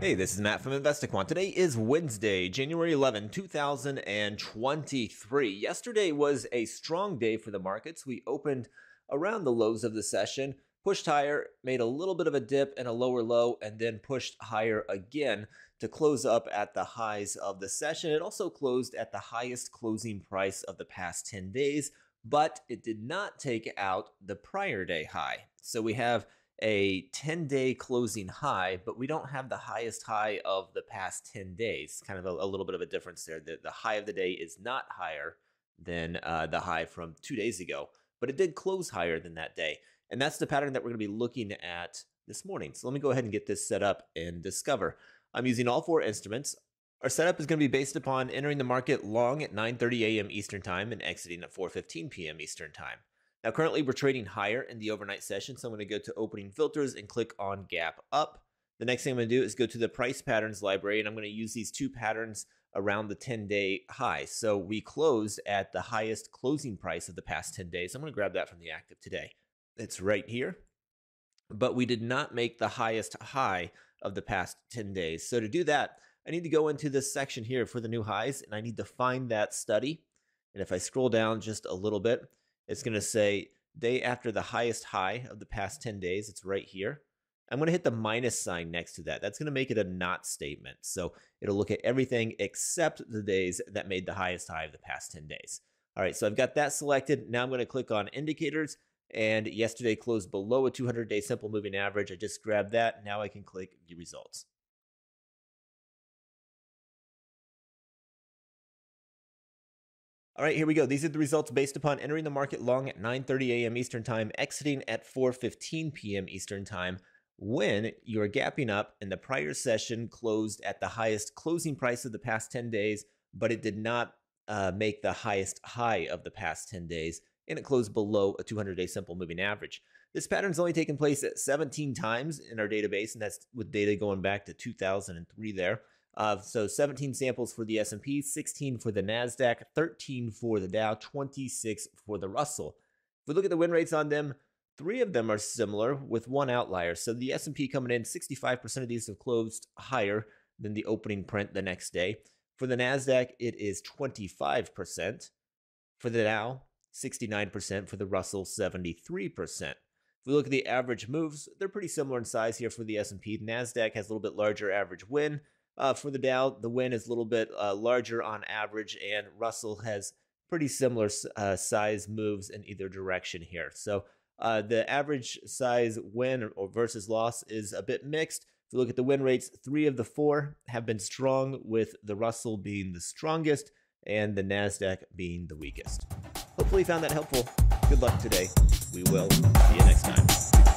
Hey, this is Matt from InvestiQuant. Today is Wednesday, January 11, 2023. Yesterday was a strong day for the markets. We opened around the lows of the session, pushed higher, made a little bit of a dip and a lower low, and then pushed higher again to close up at the highs of the session. It also closed at the highest closing price of the past 10 days, but it did not take out the prior day high. So we have a 10 day closing high, but we don't have the highest high of the past 10 days. Kind of a, a little bit of a difference there. The, the high of the day is not higher than uh, the high from two days ago, but it did close higher than that day. And that's the pattern that we're going to be looking at this morning. So let me go ahead and get this set up and discover. I'm using all four instruments. Our setup is going to be based upon entering the market long at 9:30 a.m. Eastern Time and exiting at 4:15 p.m. Eastern Time. Now, currently we're trading higher in the overnight session, so I'm going to go to opening filters and click on gap up. The next thing I'm going to do is go to the price patterns library, and I'm going to use these two patterns around the 10 day high. So we closed at the highest closing price of the past 10 days. I'm going to grab that from the active today. It's right here, but we did not make the highest high of the past 10 days. So to do that, I need to go into this section here for the new highs, and I need to find that study. And if I scroll down just a little bit, it's going to say day after the highest high of the past 10 days. It's right here. I'm going to hit the minus sign next to that. That's going to make it a not statement. So it'll look at everything except the days that made the highest high of the past 10 days. All right, so I've got that selected. Now I'm going to click on indicators. And yesterday closed below a 200 day simple moving average. I just grabbed that. Now I can click view results. All right, here we go. These are the results based upon entering the market long at 9:30 a.m. Eastern Time, exiting at 4:15 p.m. Eastern Time when you are gapping up and the prior session closed at the highest closing price of the past 10 days, but it did not uh, make the highest high of the past 10 days, and it closed below a 200-day simple moving average. This pattern's only taken place at 17 times in our database, and that's with data going back to 2003 there. Uh, so 17 samples for the S&P, 16 for the Nasdaq, 13 for the Dow, 26 for the Russell. If we look at the win rates on them, three of them are similar with one outlier. So the S&P coming in, 65% of these have closed higher than the opening print the next day. For the Nasdaq, it is 25%. For the Dow, 69%. For the Russell, 73%. If we look at the average moves, they're pretty similar in size here for the S&P. Nasdaq has a little bit larger average win. Uh, for the Dow, the win is a little bit uh, larger on average, and Russell has pretty similar uh, size moves in either direction here. So uh, the average size win or versus loss is a bit mixed. If you look at the win rates, three of the four have been strong, with the Russell being the strongest and the NASDAQ being the weakest. Hopefully, you found that helpful. Good luck today. We will see you next time.